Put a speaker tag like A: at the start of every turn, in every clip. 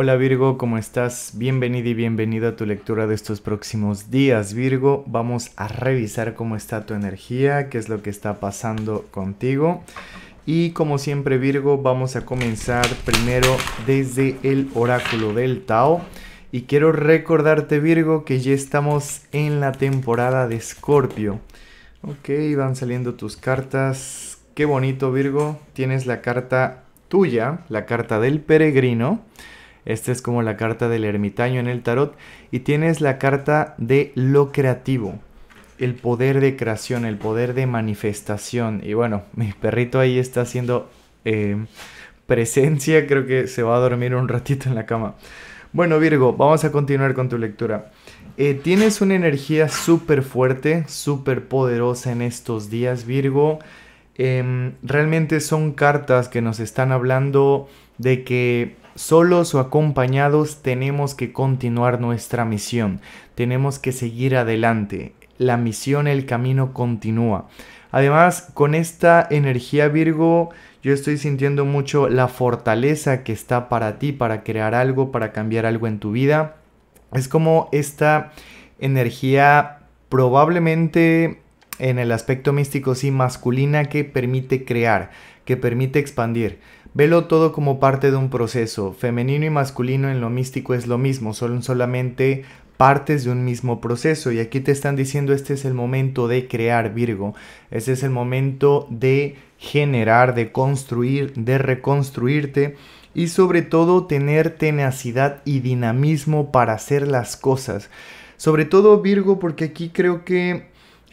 A: Hola Virgo, ¿cómo estás? Bienvenido y bienvenido a tu lectura de estos próximos días Virgo. Vamos a revisar cómo está tu energía, qué es lo que está pasando contigo. Y como siempre Virgo, vamos a comenzar primero desde el oráculo del Tao. Y quiero recordarte Virgo que ya estamos en la temporada de Escorpio. Ok, van saliendo tus cartas. Qué bonito Virgo. Tienes la carta tuya, la carta del peregrino. Esta es como la carta del ermitaño en el tarot. Y tienes la carta de lo creativo. El poder de creación, el poder de manifestación. Y bueno, mi perrito ahí está haciendo eh, presencia. Creo que se va a dormir un ratito en la cama. Bueno, Virgo, vamos a continuar con tu lectura. Eh, tienes una energía súper fuerte, súper poderosa en estos días, Virgo. Em, realmente son cartas que nos están hablando de que solos o acompañados tenemos que continuar nuestra misión, tenemos que seguir adelante, la misión, el camino continúa. Además, con esta energía Virgo, yo estoy sintiendo mucho la fortaleza que está para ti, para crear algo, para cambiar algo en tu vida. Es como esta energía probablemente en el aspecto místico sí masculina que permite crear, que permite expandir. Velo todo como parte de un proceso. Femenino y masculino en lo místico es lo mismo, son solamente partes de un mismo proceso. Y aquí te están diciendo este es el momento de crear Virgo. Este es el momento de generar, de construir, de reconstruirte y sobre todo tener tenacidad y dinamismo para hacer las cosas. Sobre todo Virgo porque aquí creo que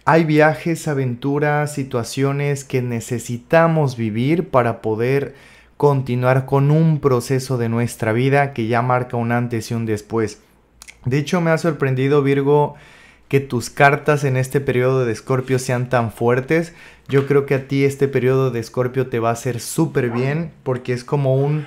A: hay viajes, aventuras, situaciones que necesitamos vivir para poder continuar con un proceso de nuestra vida que ya marca un antes y un después. De hecho, me ha sorprendido, Virgo, que tus cartas en este periodo de Escorpio sean tan fuertes. Yo creo que a ti este periodo de Escorpio te va a hacer súper bien porque es como un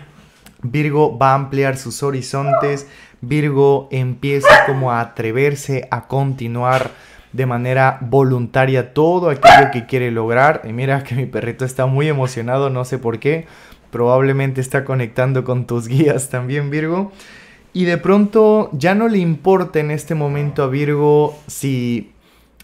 A: Virgo va a ampliar sus horizontes. Virgo empieza como a atreverse a continuar de manera voluntaria todo aquello que quiere lograr. Y mira que mi perrito está muy emocionado, no sé por qué. Probablemente está conectando con tus guías también, Virgo. Y de pronto ya no le importa en este momento a Virgo si,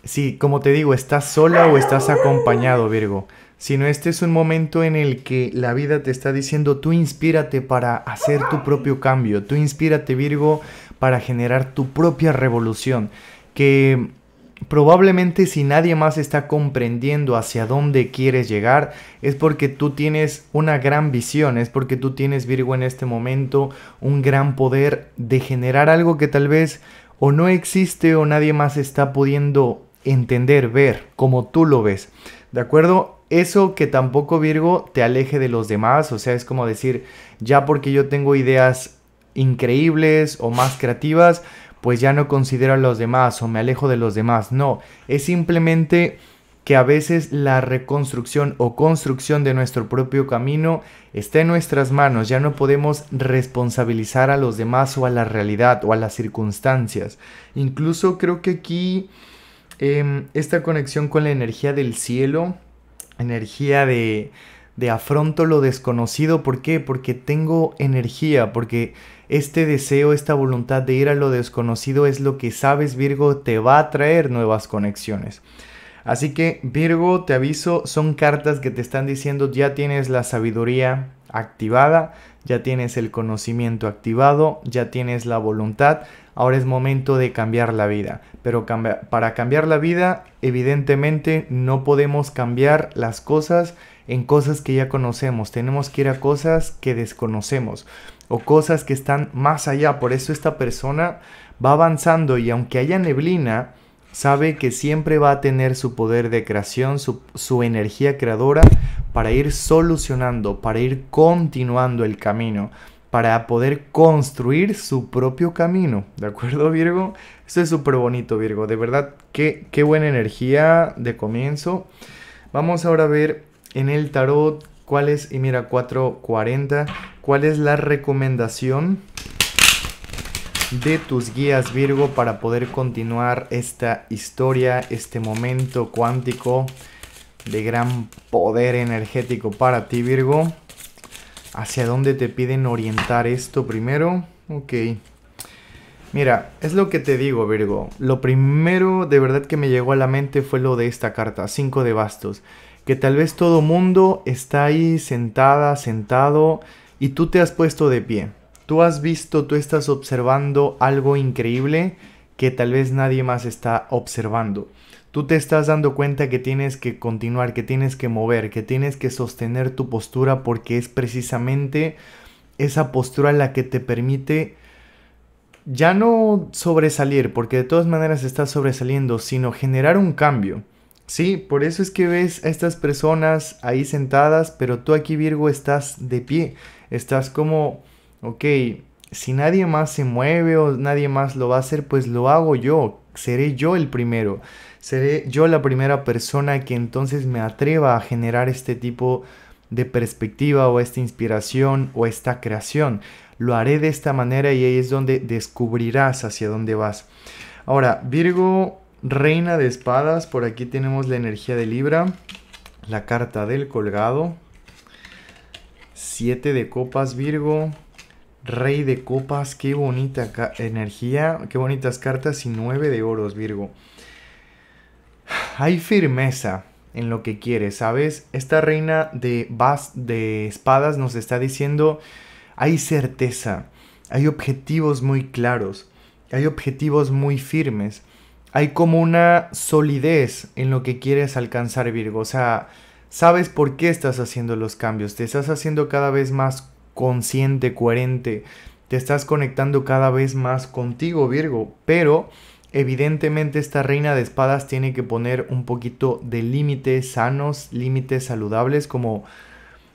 A: si, como te digo, estás sola o estás acompañado, Virgo. Sino este es un momento en el que la vida te está diciendo, tú inspírate para hacer tu propio cambio, tú inspírate, Virgo, para generar tu propia revolución. Que Probablemente si nadie más está comprendiendo hacia dónde quieres llegar, es porque tú tienes una gran visión, es porque tú tienes Virgo en este momento un gran poder de generar algo que tal vez o no existe o nadie más está pudiendo entender, ver como tú lo ves. ¿De acuerdo? Eso que tampoco Virgo te aleje de los demás, o sea, es como decir, ya porque yo tengo ideas increíbles o más creativas, pues ya no considero a los demás o me alejo de los demás. No, es simplemente que a veces la reconstrucción o construcción de nuestro propio camino está en nuestras manos. Ya no podemos responsabilizar a los demás o a la realidad o a las circunstancias. Incluso creo que aquí em, esta conexión con la energía del cielo, energía de, de afronto lo desconocido. ¿Por qué? Porque tengo energía, porque este deseo, esta voluntad de ir a lo desconocido es lo que sabes Virgo te va a traer nuevas conexiones. Así que Virgo, te aviso, son cartas que te están diciendo ya tienes la sabiduría activada, ya tienes el conocimiento activado, ya tienes la voluntad, ahora es momento de cambiar la vida. Pero para cambiar la vida, evidentemente no podemos cambiar las cosas en cosas que ya conocemos, tenemos que ir a cosas que desconocemos o cosas que están más allá. Por eso esta persona va avanzando y aunque haya neblina, sabe que siempre va a tener su poder de creación, su, su, energía creadora para ir solucionando, para ir continuando el camino, para poder construir su propio camino. ¿De acuerdo, Virgo? Esto es súper bonito, Virgo. De verdad, qué, qué buena energía de comienzo. Vamos ahora a ver en el tarot cuál es, y mira, 440, cuál es la recomendación de tus guías Virgo para poder continuar esta historia, este momento cuántico de gran poder energético para ti Virgo. hacia dónde te piden orientar esto primero. Ok. Mira, es lo que te digo, Virgo. Lo primero de verdad que me llegó a la mente fue lo de esta carta, 5 de bastos. Que tal vez todo mundo está ahí sentada, sentado, y tú te has puesto de pie. Tú has visto, tú estás observando algo increíble que tal vez nadie más está observando. Tú te estás dando cuenta que tienes que continuar, que tienes que mover, que tienes que sostener tu postura porque es precisamente esa postura la que te permite ya no sobresalir, porque de todas maneras estás sobresaliendo, sino generar un cambio. Sí, por eso es que ves a estas personas ahí sentadas, pero tú aquí Virgo estás de pie, estás como, ok, si nadie más se mueve o nadie más lo va a hacer, pues lo hago yo, seré yo el primero, seré yo la primera persona que entonces me atreva a generar este tipo de perspectiva o esta inspiración o esta creación. Lo haré de esta manera y ahí es donde descubrirás hacia dónde vas. Ahora, Virgo, reina de espadas, por aquí tenemos la energía de Libra, la carta del colgado, siete de copas, Virgo, rey de copas, qué bonita energía, qué bonitas cartas y nueve de oros, Virgo. Hay firmeza en lo que quieres, ¿sabes? Esta reina de, de espadas nos está diciendo hay certeza, hay objetivos muy claros, hay objetivos muy firmes, hay como una solidez en lo que quieres alcanzar Virgo, o sea, sabes por qué estás haciendo los cambios, te estás haciendo cada vez más consciente, coherente, te estás conectando cada vez más contigo Virgo, pero evidentemente esta reina de espadas tiene que poner un poquito de límites sanos, límites saludables como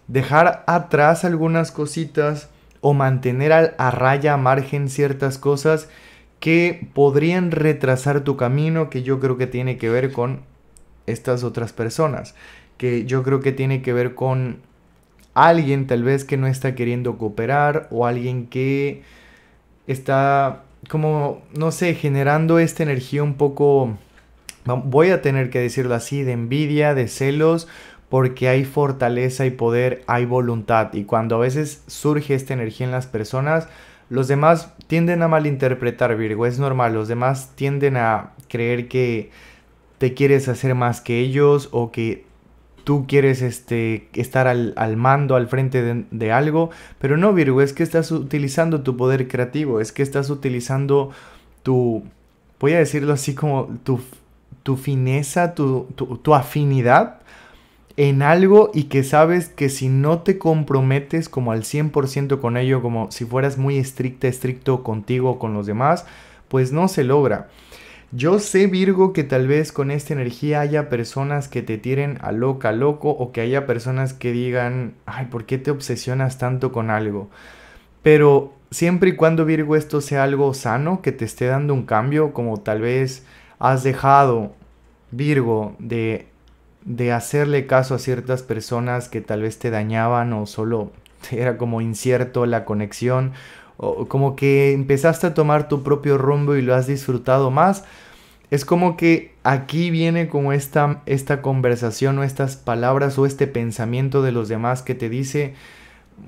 A: dejar atrás algunas cositas o mantener a, raya, a margen ciertas cosas que podrían retrasar tu camino, que yo creo que tiene que ver con estas otras personas, que yo creo que tiene que ver con alguien tal vez que no está queriendo cooperar o alguien que está como, no sé, generando esta energía un poco, voy a tener que decirlo así, de envidia, de celos porque hay fortaleza y poder, hay voluntad. Y cuando a veces surge esta energía en las personas, los demás tienden a malinterpretar, Virgo, es normal. Los demás tienden a creer que te quieres hacer más que ellos o que tú quieres este, estar al, mando, al frente de, de, algo. Pero no, Virgo, es que estás utilizando tu poder creativo, es que estás utilizando tu, voy a decirlo así como tu, tu fineza, tu, tu, tu afinidad en algo y que sabes que si no te comprometes como al 100% con ello, como si fueras muy estricta, estricto contigo o con los demás, pues no se logra. Yo sé, Virgo, que tal vez con esta energía haya personas que te tiren a loca, loco, o que haya personas que digan, ay, ¿por qué te obsesionas tanto con algo? Pero siempre y cuando, Virgo, esto sea algo sano, que te esté dando un cambio, como tal vez has dejado, Virgo, de de hacerle caso a ciertas personas que tal vez te dañaban o solo era como incierto la conexión o como que empezaste a tomar tu propio rumbo y lo has disfrutado más. Es como que aquí viene como esta, esta conversación o estas palabras o este pensamiento de los demás que te dice,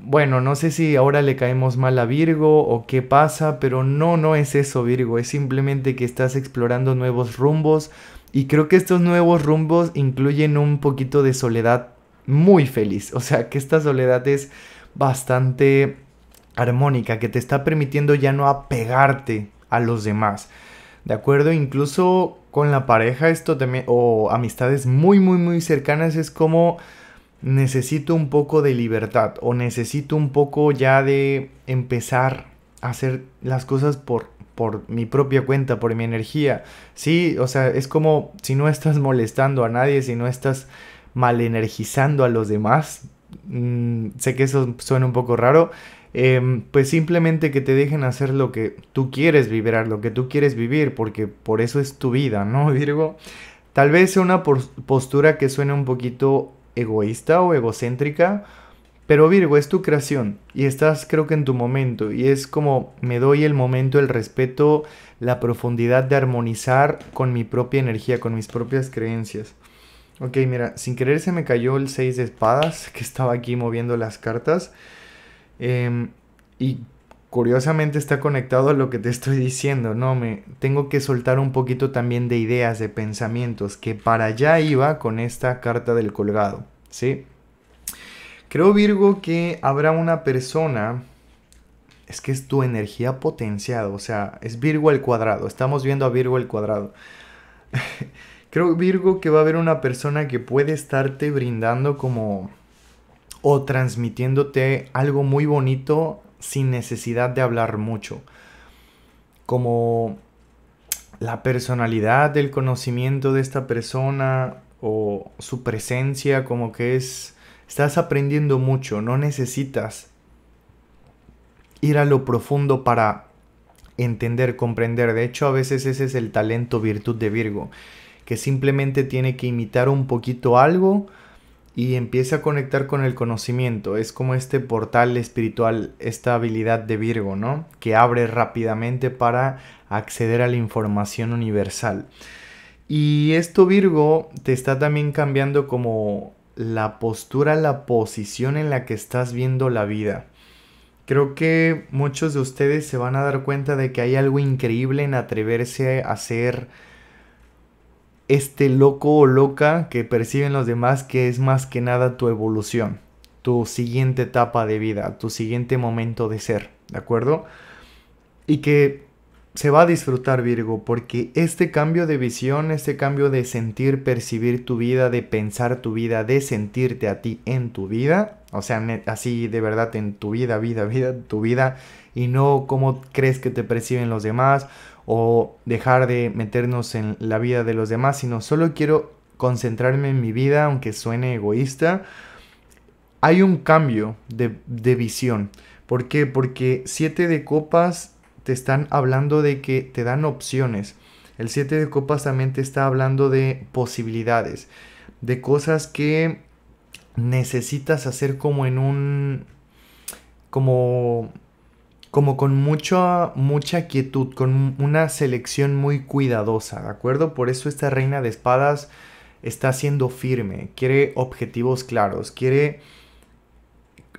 A: bueno, no sé si ahora le caemos mal a Virgo o qué pasa, pero no, no es eso Virgo, es simplemente que estás explorando nuevos rumbos, y creo que estos nuevos rumbos incluyen un poquito de soledad muy feliz. O sea, que esta soledad es bastante armónica, que te está permitiendo ya no apegarte a los demás. ¿De acuerdo? Incluso con la pareja, esto también, o amistades muy, muy, muy cercanas, es como necesito un poco de libertad o necesito un poco ya de empezar a hacer las cosas por por mi propia cuenta, por mi energía. Sí, o sea, es como si no estás molestando a nadie, si no estás mal energizando a los demás. Mm, sé que eso suena un poco raro. Em, pues simplemente que te dejen hacer lo que tú quieres vibrar, lo que tú quieres vivir, porque por eso es tu vida, ¿no, Virgo? Tal vez sea una postura que suene un poquito egoísta o egocéntrica, pero Virgo, es tu creación y estás creo que en tu momento y es como me doy el momento, el respeto, la profundidad de armonizar con mi propia energía, con mis propias creencias. Ok, mira, sin querer se me cayó el 6 de espadas que estaba aquí moviendo las cartas. Em, y curiosamente está conectado a lo que te estoy diciendo, ¿no? Me tengo que soltar un poquito también de ideas, de pensamientos, que para allá iba con esta carta del colgado, ¿sí? Creo, Virgo, que habrá una persona, es que es tu energía potenciada, o sea, es Virgo al cuadrado, estamos viendo a Virgo al cuadrado. Creo, Virgo, que va a haber una persona que puede estarte brindando como o transmitiéndote algo muy bonito sin necesidad de hablar mucho. Como la personalidad, el conocimiento de esta persona o su presencia, como que es, estás aprendiendo mucho, no necesitas ir a lo profundo para entender, comprender. De hecho, a veces ese es el talento, virtud de Virgo, que simplemente tiene que imitar un poquito algo y empieza a conectar con el conocimiento. Es como este portal espiritual, esta habilidad de Virgo, ¿no? Que abre rápidamente para acceder a la información universal. Y esto Virgo te está también cambiando como la postura, la posición en la que estás viendo la vida. Creo que muchos de ustedes se van a dar cuenta de que hay algo increíble en atreverse a hacer este loco o loca que perciben los demás que es más que nada tu evolución, tu siguiente etapa de vida, tu siguiente momento de ser, ¿de acuerdo? Y que se va a disfrutar Virgo porque este cambio de visión, este cambio de sentir, percibir tu vida, de pensar tu vida, de sentirte a ti en tu vida, o sea, así de verdad en tu vida, vida, vida, tu vida, y no cómo crees que te perciben los demás o dejar de meternos en la vida de los demás, sino solo quiero concentrarme en mi vida, aunque suene egoísta. Hay un cambio de, de visión. ¿Por qué? Porque siete de copas te están hablando de que te dan opciones. El siete de copas también te está hablando de posibilidades, de cosas que necesitas hacer como en un como como con mucha, mucha quietud, con una selección muy cuidadosa, ¿de acuerdo? Por eso esta reina de espadas está siendo firme, quiere objetivos claros, quiere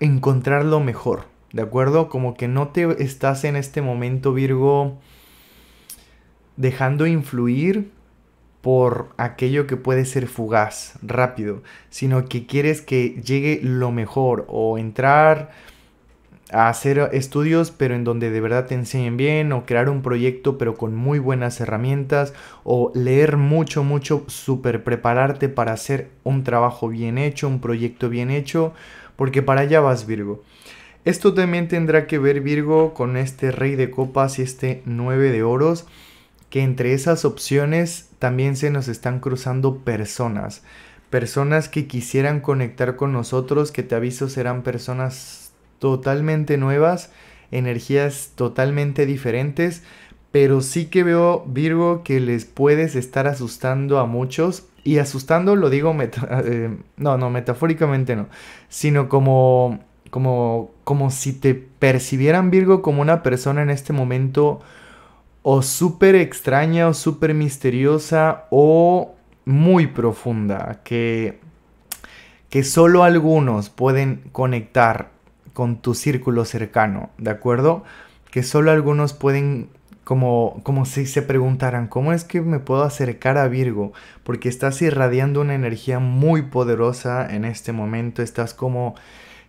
A: encontrar lo mejor, ¿de acuerdo? Como que no te estás en este momento, Virgo, dejando influir por aquello que puede ser fugaz, rápido, sino que quieres que llegue lo mejor o entrar a hacer estudios pero en donde de verdad te enseñen bien o crear un proyecto pero con muy buenas herramientas o leer mucho mucho super prepararte para hacer un trabajo bien hecho un proyecto bien hecho porque para allá vas Virgo esto también tendrá que ver Virgo con este rey de copas y este 9 de oros que entre esas opciones también se nos están cruzando personas. Personas que quisieran conectar con nosotros que te aviso serán personas totalmente nuevas, energías totalmente diferentes, pero sí que veo Virgo que les puedes estar asustando a muchos y asustando lo digo eh, no, no, metafóricamente no, sino como como como si te percibieran Virgo como una persona en este momento o súper extraña o súper misteriosa o muy profunda que que solo algunos pueden conectar con tu círculo cercano, ¿de acuerdo? Que solo algunos pueden, como, como si se preguntaran, ¿cómo es que me puedo acercar a Virgo? Porque estás irradiando una energía muy poderosa en este momento, estás como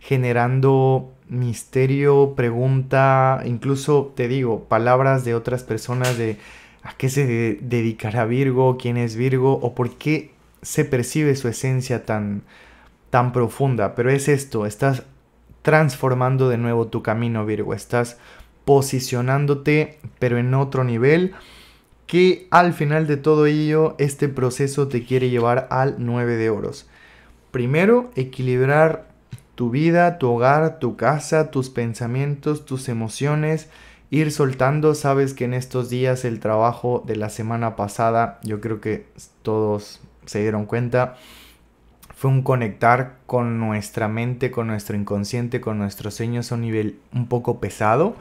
A: generando misterio, pregunta, incluso te digo, palabras de otras personas de a qué se dedicará Virgo, quién es Virgo o por qué se percibe su esencia tan, tan profunda. Pero es esto, estás transformando de nuevo tu camino, Virgo. Estás posicionándote, pero en otro nivel, que al final de todo ello, este proceso te quiere llevar al 9 de oros. Primero, equilibrar tu vida, tu hogar, tu casa, tus pensamientos, tus emociones, ir soltando. Sabes que en estos días el trabajo de la semana pasada, yo creo que todos se dieron cuenta, fue un conectar con nuestra mente, con nuestro inconsciente, con nuestros sueños a un nivel un poco pesado.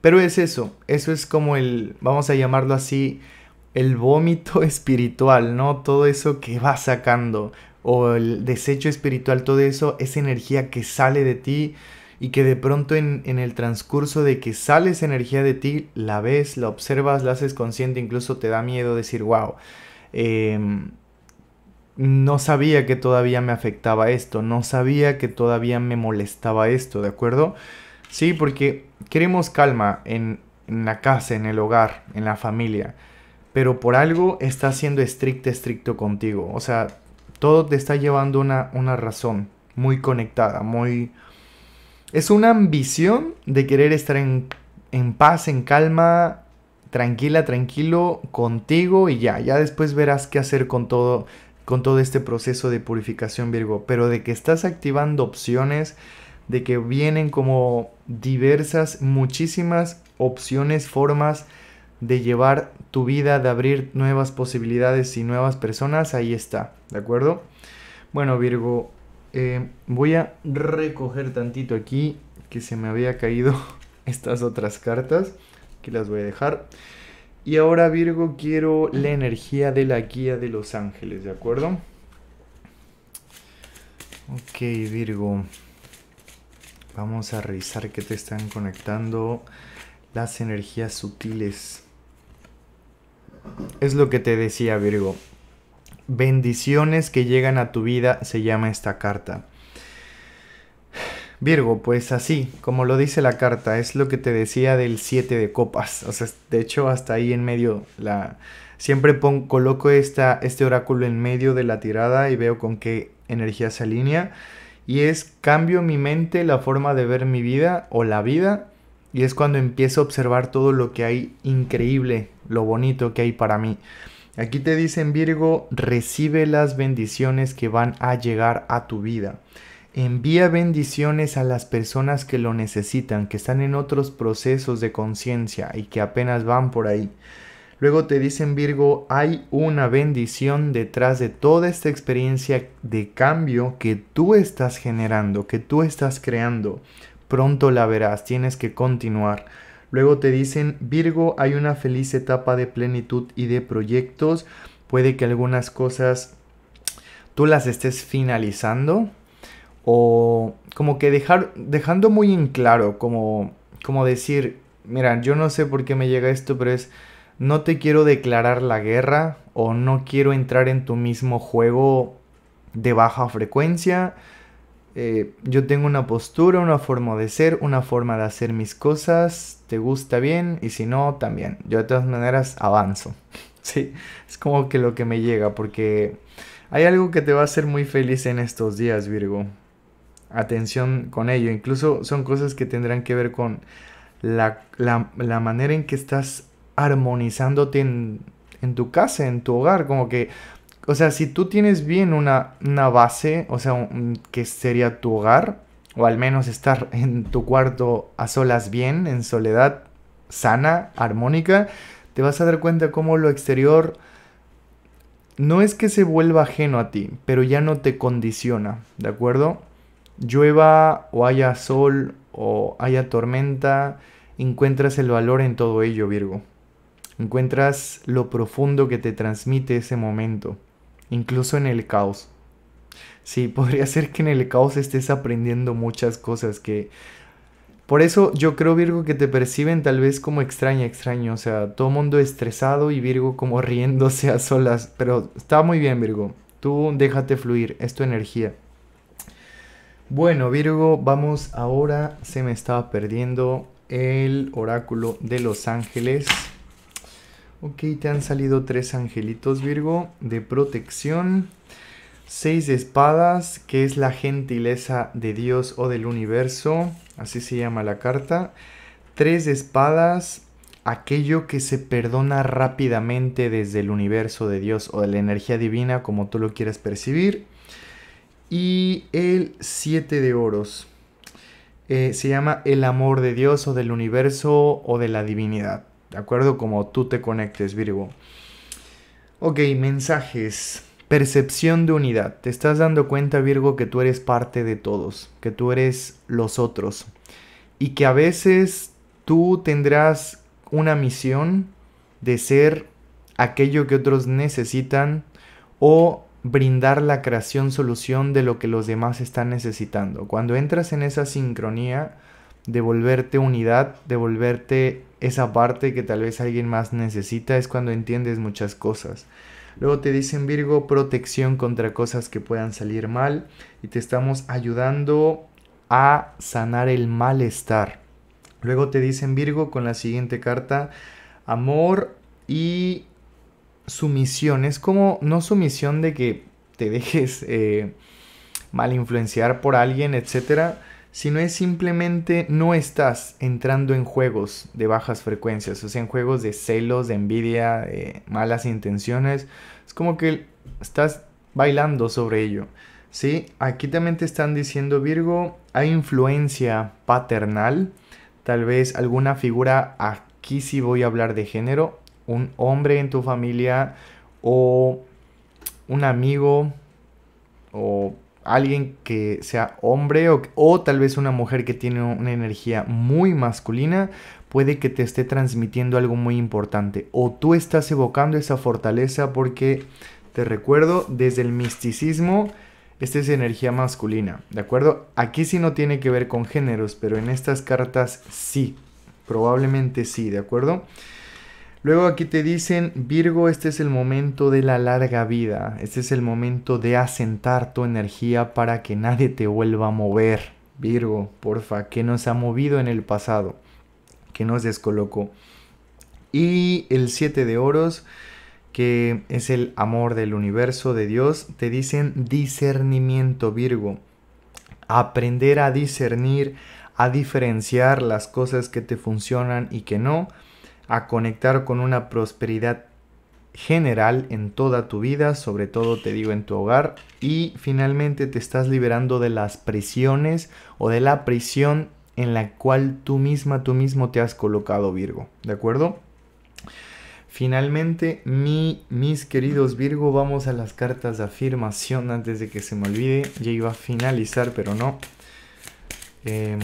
A: Pero es eso, eso es como el, vamos a llamarlo así, el vómito espiritual, ¿no? Todo eso que va sacando, o el desecho espiritual, todo eso, esa energía que sale de ti, y que de pronto en, el transcurso de que sales energía de ti, la ves, la observas, la haces consciente, incluso te da miedo decir, wow, em, no sabía que todavía me afectaba esto, no sabía que todavía me molestaba esto, ¿de acuerdo? Sí, porque queremos calma en, en la casa, en el hogar, en la familia, pero por algo está siendo estricto, estricto contigo, o sea, todo te está llevando una, una razón muy conectada, muy es una ambición de querer estar en, paz, en calma, tranquila, tranquilo contigo y ya, ya después verás qué hacer con todo con todo este proceso de purificación Virgo, pero de que estás activando opciones, de que vienen como diversas, muchísimas opciones, formas de llevar tu vida, de abrir nuevas posibilidades y nuevas personas, ahí está, ¿de acuerdo? Bueno Virgo, eh, voy a recoger tantito aquí que se me había caído estas otras cartas. Aquí las voy a dejar. Y ahora Virgo quiero la energía de la guía de los ángeles, ¿de acuerdo? Ok Virgo. Vamos a revisar que te están conectando las energías sutiles. Es lo que te decía Virgo bendiciones que llegan a tu vida se llama esta carta. Virgo, pues así, como lo dice la carta, es lo que te decía del 7 de copas. O sea, de hecho, hasta ahí en medio, la... siempre coloco esta, este oráculo en medio de la tirada y veo con qué energía se alinea. Y es cambio mi mente, la forma de ver mi vida o la vida. Y es cuando empiezo a observar todo lo que hay increíble, lo bonito que hay para mí. Aquí te dicen Virgo, recibe las bendiciones que van a llegar a tu vida. Envía bendiciones a las personas que lo necesitan, que están en otros procesos de conciencia y que apenas van por ahí. Luego te dicen Virgo, hay una bendición detrás de toda esta experiencia de cambio que tú estás generando, que tú estás creando. Pronto la verás, tienes que continuar. Luego te dicen, Virgo, hay una feliz etapa de plenitud y de proyectos. Puede que algunas cosas tú las estés finalizando o como que dejar, dejando muy en claro, como, como decir, mira, yo no sé por qué me llega esto, pero es, no te quiero declarar la guerra o no quiero entrar en tu mismo juego de baja frecuencia eh, yo tengo una postura, una forma de ser, una forma de hacer mis cosas, te gusta bien y si no, también. Yo de todas maneras avanzo. sí, es como que lo que me llega porque hay algo que te va a hacer muy feliz en estos días, Virgo. Atención con ello. Incluso son cosas que tendrán que ver con la, manera en que estás armonizándote en, en tu casa, en tu hogar. Como que o sea, si tú tienes bien una, base, o sea, que sería tu hogar, o al menos estar en tu cuarto a solas bien, en soledad sana, armónica, te vas a dar cuenta cómo lo exterior no es que se vuelva ajeno a ti, pero ya no te condiciona, ¿de acuerdo? Llueva o haya sol o haya tormenta, encuentras el valor en todo ello, Virgo. Encuentras lo profundo que te transmite ese momento incluso en el caos. Sí, podría ser que en el caos estés aprendiendo muchas cosas que... Por eso yo creo, Virgo, que te perciben tal vez como extraña, extraño. O sea, todo mundo estresado y Virgo como riéndose a solas. Pero está muy bien, Virgo. Tú déjate fluir, es tu energía. Bueno, Virgo, vamos ahora. Se me estaba perdiendo el oráculo de los ángeles. Ok, te han salido tres angelitos, Virgo, de protección. Seis espadas, que es la gentileza de Dios o del universo. Así se llama la carta. Tres espadas, aquello que se perdona rápidamente desde el universo de Dios o de la energía divina, como tú lo quieras percibir. Y el siete de oros. Eh, se llama el amor de Dios o del universo o de la divinidad. ¿De acuerdo? Como tú te conectes, Virgo. Ok, mensajes. Percepción de unidad. Te estás dando cuenta, Virgo, que tú eres parte de todos, que tú eres los otros. Y que a veces tú tendrás una misión de ser aquello que otros necesitan o brindar la creación solución de lo que los demás están necesitando. Cuando entras en esa sincronía, de volverte unidad, de volverte esa parte que tal vez alguien más necesita, es cuando entiendes muchas cosas. Luego te dicen Virgo, protección contra cosas que puedan salir mal y te estamos ayudando a sanar el malestar. Luego te dicen Virgo con la siguiente carta, amor y sumisión. Es como no sumisión de que te dejes eh, mal influenciar por alguien, etcétera, sino es simplemente no estás entrando en juegos de bajas frecuencias, o sea, en juegos de celos, de envidia, de malas intenciones. Es como que estás bailando sobre ello. ¿sí? Aquí también te están diciendo, Virgo, hay influencia paternal, tal vez alguna figura, aquí sí voy a hablar de género, un hombre en tu familia o un amigo o alguien que sea hombre o, tal vez una mujer que tiene una energía muy masculina puede que te esté transmitiendo algo muy importante o tú estás evocando esa fortaleza porque te recuerdo desde el misticismo esta es energía masculina, ¿de acuerdo? Aquí sí no tiene que ver con géneros, pero en estas cartas sí, probablemente sí, ¿de acuerdo? Luego aquí te dicen, Virgo, este es el momento de la larga vida, este es el momento de asentar tu energía para que nadie te vuelva a mover. Virgo, porfa, que nos ha movido en el pasado, que nos descolocó. Y el 7 de oros, que es el amor del universo de Dios, te dicen discernimiento, Virgo. Aprender a discernir, a diferenciar las cosas que te funcionan y que no a conectar con una prosperidad general en toda tu vida, sobre todo te digo en tu hogar, y finalmente te estás liberando de las prisiones o de la prisión en la cual tú misma, tú mismo te has colocado Virgo, ¿de acuerdo? Finalmente, mi, mis queridos Virgo, vamos a las cartas de afirmación antes de que se me olvide. Ya iba a finalizar, pero no. Em,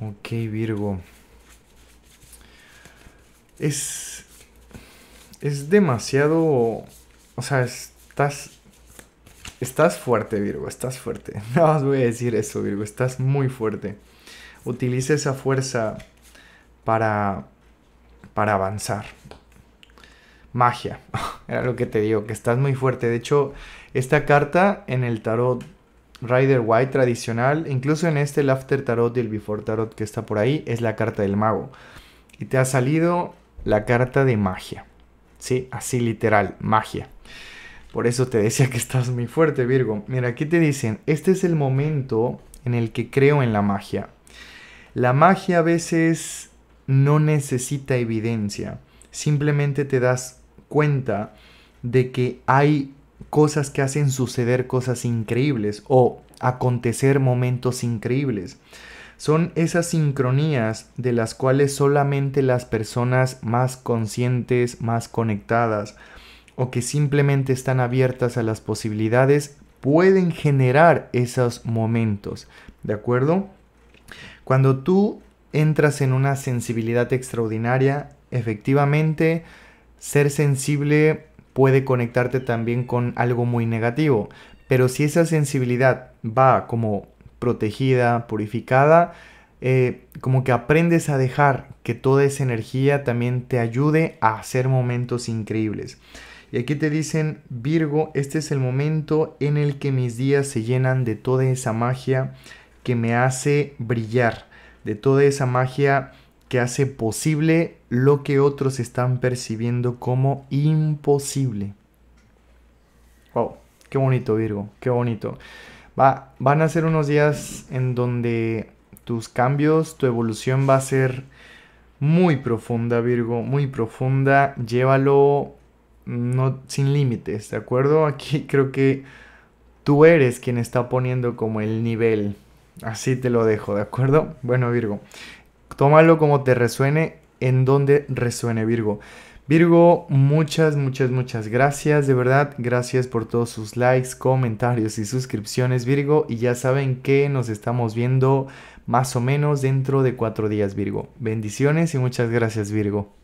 A: ok, Virgo es, es demasiado, o sea, estás, estás fuerte, Virgo, estás fuerte. No os voy a decir eso, Virgo, estás muy fuerte. Utiliza esa fuerza para, para avanzar. Magia, era lo que te digo, que estás muy fuerte. De hecho, esta carta en el tarot Rider White tradicional, incluso en este el After Tarot y el Before Tarot que está por ahí, es la carta del mago. Y te ha salido la carta de magia. Sí, así literal, magia. Por eso te decía que estás muy fuerte, Virgo. Mira, aquí te dicen, este es el momento en el que creo en la magia. La magia a veces no necesita evidencia. Simplemente te das cuenta de que hay cosas que hacen suceder cosas increíbles o acontecer momentos increíbles. Son esas sincronías de las cuales solamente las personas más conscientes, más conectadas o que simplemente están abiertas a las posibilidades pueden generar esos momentos. ¿De acuerdo? Cuando tú entras en una sensibilidad extraordinaria, efectivamente, ser sensible puede conectarte también con algo muy negativo. Pero si esa sensibilidad va como protegida, purificada, eh, como que aprendes a dejar que toda esa energía también te ayude a hacer momentos increíbles. Y aquí te dicen, Virgo, este es el momento en el que mis días se llenan de toda esa magia que me hace brillar, de toda esa magia que hace posible lo que otros están percibiendo como imposible. Wow, qué bonito Virgo, qué bonito. Va, van a ser unos días en donde tus cambios, tu evolución va a ser muy profunda, Virgo, muy profunda. Llévalo no, sin límites, ¿de acuerdo? Aquí creo que tú eres quien está poniendo como el nivel. Así te lo dejo, ¿de acuerdo? Bueno, Virgo, tómalo como te resuene, en donde resuene, Virgo. Virgo, muchas, muchas, muchas gracias, de verdad, gracias por todos sus likes, comentarios y suscripciones, Virgo, y ya saben que nos estamos viendo más o menos dentro de cuatro días, Virgo. Bendiciones y muchas gracias, Virgo.